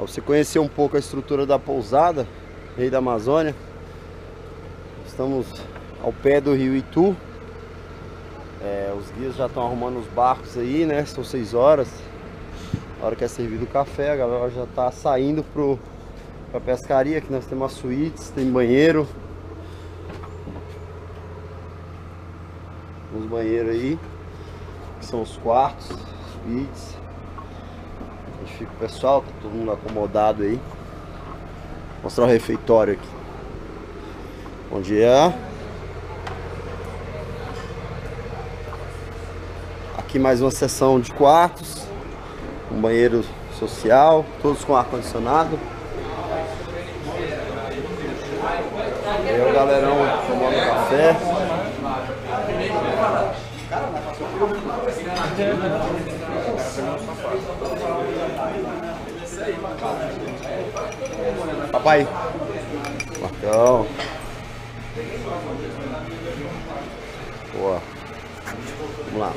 Para você conhecer um pouco a estrutura da pousada, Rei da Amazônia. Estamos ao pé do rio Itu. É, os guias já estão arrumando os barcos aí, né? São 6 horas. A hora que é servido o café, a galera já está saindo pro, pra pescaria. Aqui nós temos as suítes, tem banheiro. Uns banheiros aí, que são os quartos, suítes. Onde fica o pessoal, tá todo mundo acomodado aí. Vou mostrar o refeitório aqui. Bom dia. Aqui mais uma seção de quartos, um banheiro social, todos com ar condicionado. Aí o galerão tomando café. Papai. Marcão. Boa. Vamos lá.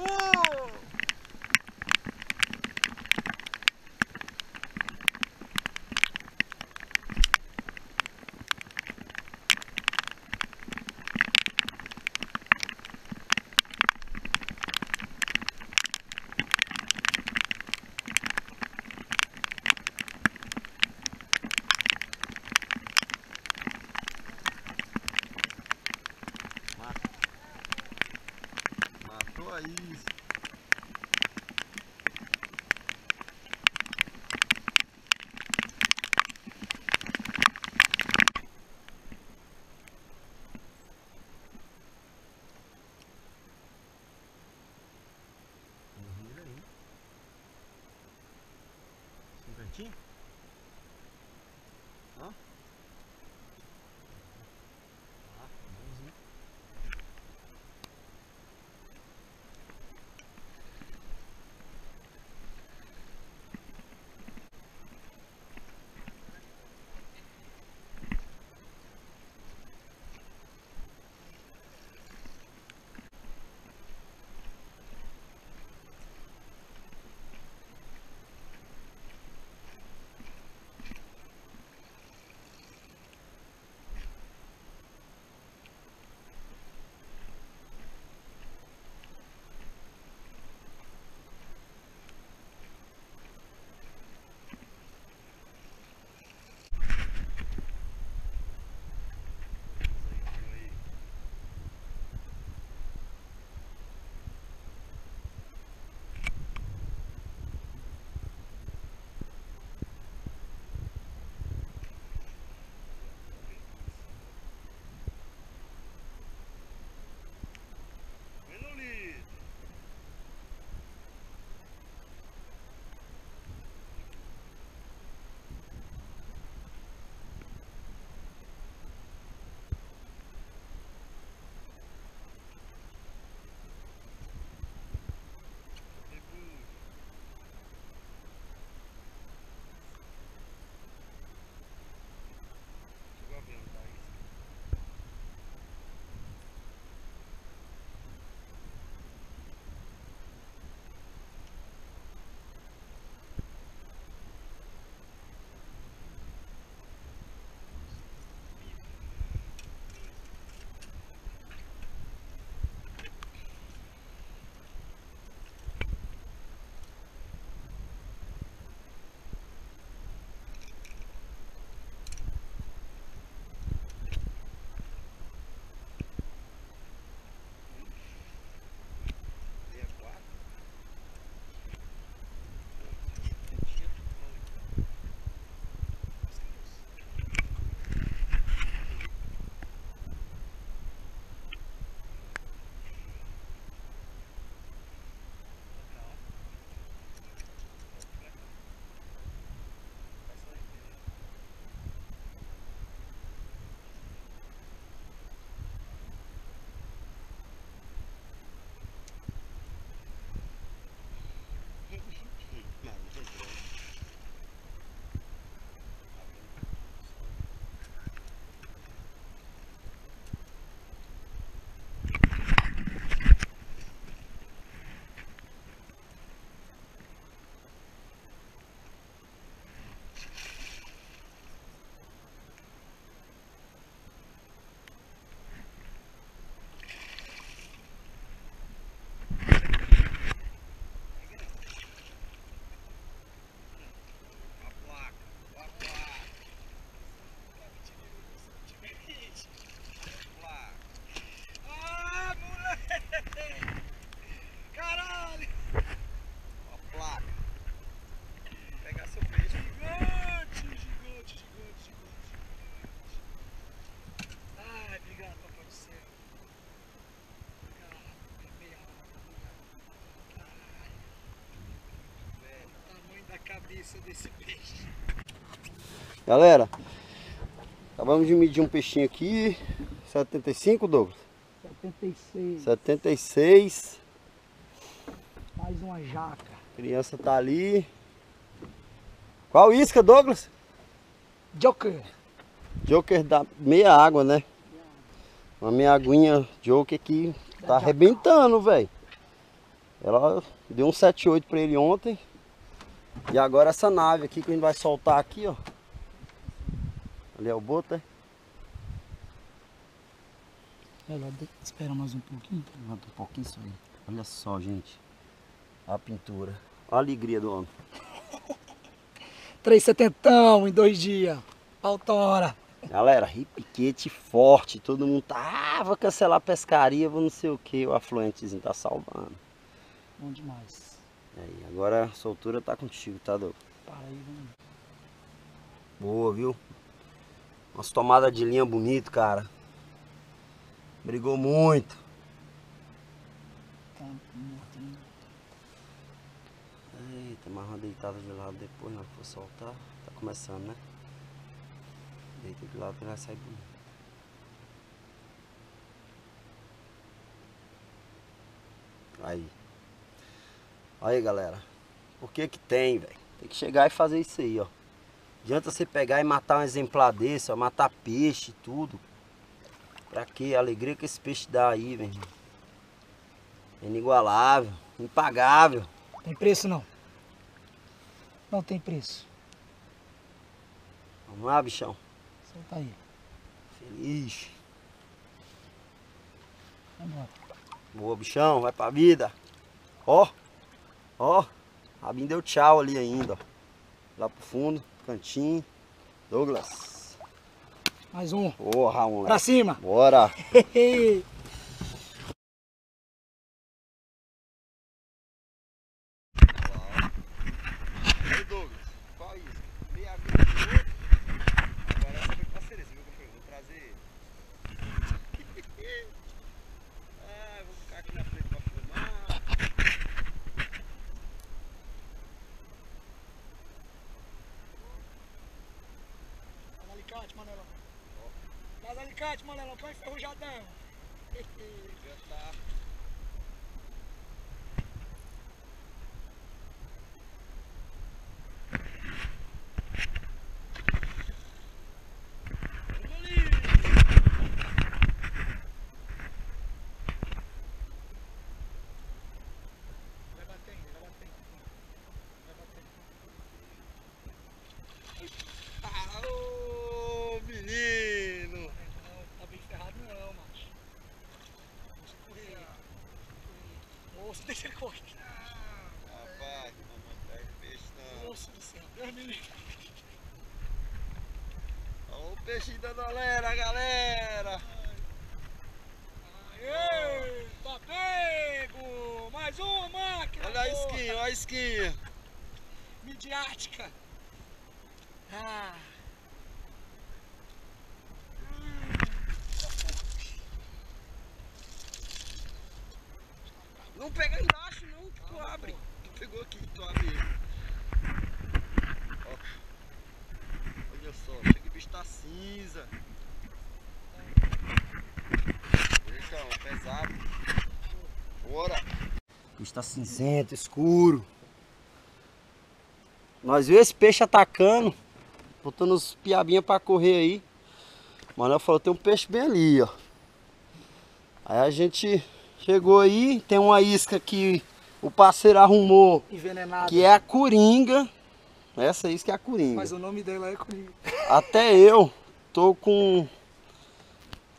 Bora, Galera, acabamos de medir um peixinho aqui. 75, Douglas? 76. 76. Mais uma jaca. A criança tá ali. Qual isca, Douglas? Joker. Joker da meia água, né? Uma meia aguinha Joker que tá arrebentando, velho. Ela deu um 78 pra ele ontem. E agora essa nave aqui que a gente vai soltar aqui, ó. Ali é o é? De- espera mais um pouquinho. Levanta um pouquinho isso aí. Olha só, gente. A pintura. A alegria do homem. Três setentão em dois dias. Alta hora. Galera, repiquete forte. Todo mundo tá. Ah, vou cancelar a pescaria, vou não sei o que. O afluentezinho tá salvando. Bom demais. Aí, agora a soltura tá contigo, tá, Douglas? Para aí, vamos. Boa, viu? Umas tomadas de linha bonito, cara. Brigou muito. Tá né? Eita, mais uma deitada de lado depois, hora que for soltar. Tá começando, né? Deita de lado que vai sair bonito. Aí. Aí, galera. Por que que tem, velho? Tem que chegar e fazer isso aí, ó. Adianta você pegar e matar um exemplar desse, ó. Matar peixe e tudo. Pra quê? A alegria que esse peixe dá aí, velho. É inigualável, impagável. Tem preço não? Não tem preço. Vamos lá, bichão. Solta aí. Feliz. Vambora. Boa, bichão. Vai pra vida. Ó. Ó. Rabinho deu tchau ali ainda, ó. Lá pro fundo, cantinho. Douglas. Mais um. Porra, moleque. Pra cima. Bora. Aí, Douglas, qual isso? Meia aguinha de novo. Agora essa foi parceria, você viu como foi? Vou trazer ele. ah, vou ficar aqui na frente pra filmar. Faz alicate, Manelão. Faz alicate, Manelão. Põe enferrujadão. Já tá. Vamos ali. Vai batendo, vai batendo. Vai batendo. Ah, ô, menino. Não, tá bem ferrado não, macho. Deixa eu correr. Moço, deixa ele correr. Rapaz, não pega peixe não. Moço do céu. Deus me livre. Olha o peixinho da galera, galera. Aê, tá pego! Mais uma máquina! Olha a esquinha, olha a esquinha. Midiática! Ah! Não pega embaixo não, que tu abre. Tu pegou aqui, tu abre ele. Ó. Olha só, chega o bicho tá cinza. Então, pesado. Bora. O peixe tá cinzento, escuro. Nós vimos esse peixe atacando. Botando os piabinhas pra correr aí. O Manuel falou, tem um peixe bem ali, ó. Aí a gente chegou aí, tem uma isca que o parceiro arrumou, Envenenado. que é a coringa. Essa isca é a coringa. Mas o nome dela é comigo. Até eu tô com.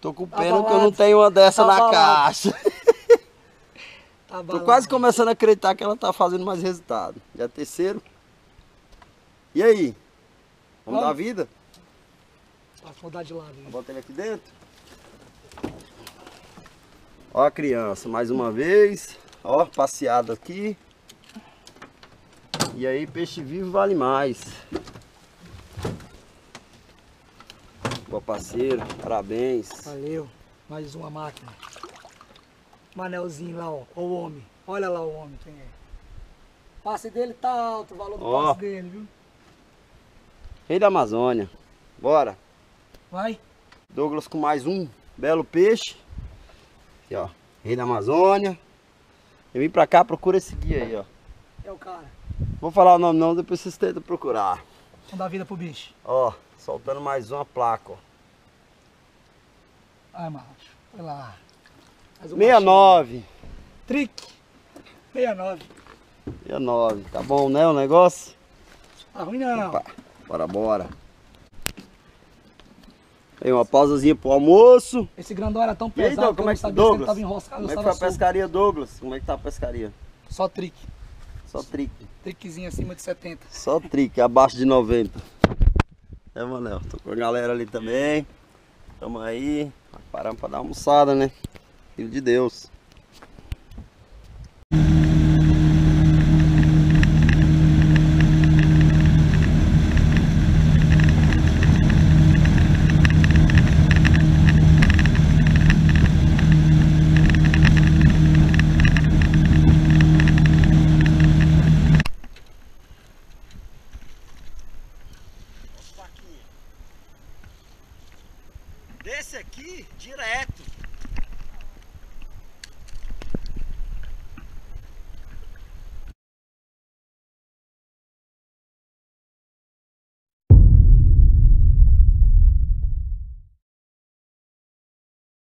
Tô com pena que eu não Abalado. tenho uma dessa na Abalado. caixa. Tá Tô quase começando a acreditar que ela tá fazendo mais resultado. Já é terceiro. E aí? Vamos, Vamos. dar vida? Tá, vou dar de lado. aí. Bota ele aqui dentro. Ó a criança, mais uma vez. Ó, passeada aqui. E aí, peixe vivo vale mais. Boa parceiro, parabéns. Valeu. Mais uma máquina. Manelzinho lá, ó. O homem. Olha lá o homem quem é. O passe dele tá alto, o valor do Ó. passe dele, viu? Rei da Amazônia. Bora. Vai. Douglas com mais um belo peixe. Aqui, ó. Rei da Amazônia. Eu vim pra cá, procura esse guia aí, ó. É o cara. Vou falar o nome não, depois vocês tentam procurar. Vamos dar vida pro bicho. Ó, soltando mais uma placa, ó. Ai, macho. Vai lá. Mais um 69. machinho. Trick. 69. 69. Tá bom, né, o negócio? Tá ruim não. Opa, bora, bora. Aí uma pausazinha pro almoço. Esse grandão era tão E aí, pesado Douglas, que eu como não é que sabia se ele Douglas? tava enroscado Como é que foi a pescaria, Douglas? Como é que tá a pescaria? Só trick. Só trick. Trickzinho acima de 70. Só trick, abaixo de 90. É, Manel. Tô com a galera ali também. Tamo aí. Paramos pra dar uma almoçada, né? Filho de Deus. Direto.